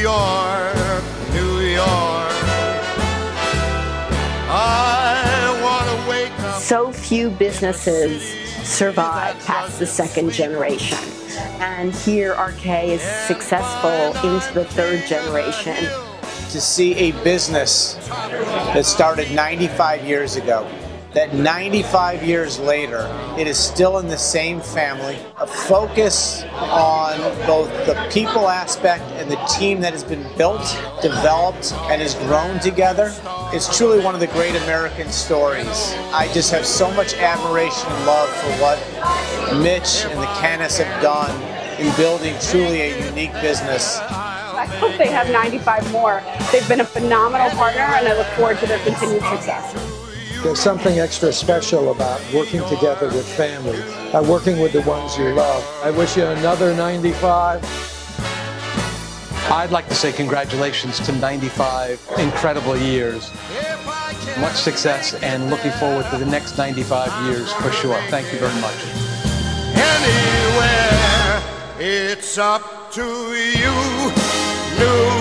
York, New York. I want to wake up. So few businesses survive past the second generation. And here Arkay is successful into the third generation. to see a business that started 95 years ago, that 95 years later, it is still in the same family, a focus on both the people aspect and the team that has been built, developed, and has grown together. It's truly one of the great American stories. I just have so much admiration and love for what Mitch and the Kaneffs have done in building truly a unique business I hope they have 95 more. They've been a phenomenal partner, and I look forward to their continued success. There's something extra special about working together with family, uh, working with the ones you love. I wish you another 95. I'd like to say congratulations to 95 incredible years. Much success and looking forward to the next 95 years for sure. Thank you very much. anywhere. It's up to you, New